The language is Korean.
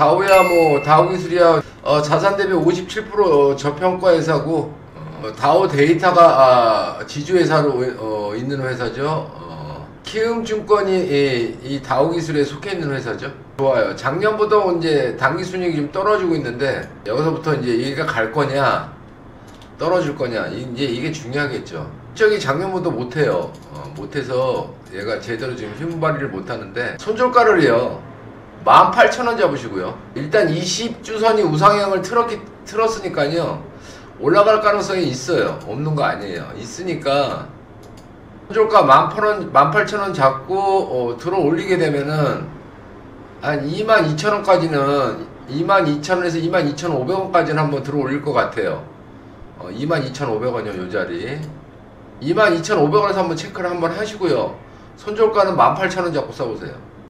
다오야 뭐 다오 기술이야 어, 자산 대비 57% 저평가 회사고 어, 다오 데이터가 아, 지주 회사로 어, 있는 회사죠. 어, 키움증권이 이, 이 다오 기술에 속해 있는 회사죠. 좋아요. 작년보다 이제 당기 순이익이 좀 떨어지고 있는데 여기서부터 이제 얘가 갈 거냐 떨어질 거냐 이- 이제 이게 중요하겠죠. 저기 작년보다 못해요. 어, 못해서 얘가 제대로 지금 힘 발휘를 못하는데 손절가를요. 18,000원 잡으시고요. 일단 20주선이 우상향을 틀었기, 틀었으니까요. 올라갈 가능성이 있어요. 없는 거 아니에요. 있으니까 손절가 18,000원, 18,000원 잡고 어, 들어 올리게 되면은 한 22,000원까지는 22,000원에서 22,500원까지는 한번 들어 올릴 것 같아요. 어, 22,500원이요, 요 자리. 22,500원에서 한번 체크를 한번 하시고요. 손절가는 18,000원 잡고 써보세요.